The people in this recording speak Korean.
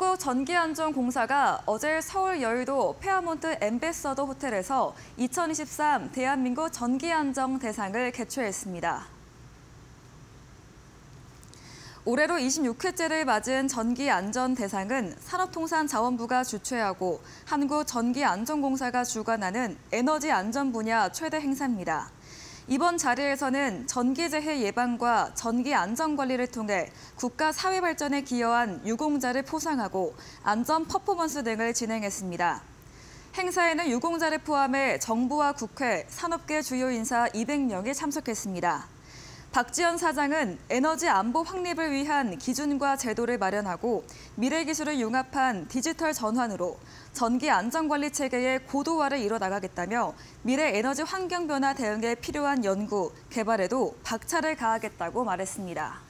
한국전기안전공사가 어제 서울 여의도 페어몬트 엠베서더 호텔에서 2023 대한민국 전기안정 대상을 개최했습니다. 올해로 26회째를 맞은 전기안전 대상은 산업통상자원부가 주최하고 한국전기안전공사가 주관하는 에너지 안전 분야 최대 행사입니다. 이번 자리에서는 전기재해 예방과 전기 안전 관리를 통해 국가 사회 발전에 기여한 유공자를 포상하고 안전 퍼포먼스 등을 진행했습니다. 행사에는 유공자를 포함해 정부와 국회, 산업계 주요 인사 200명이 참석했습니다. 박지연 사장은 에너지 안보 확립을 위한 기준과 제도를 마련하고 미래 기술을 융합한 디지털 전환으로 전기 안전관리 체계의 고도화를 이뤄나가겠다며 미래 에너지 환경 변화 대응에 필요한 연구, 개발에도 박차를 가하겠다고 말했습니다.